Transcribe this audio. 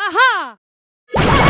啊哈！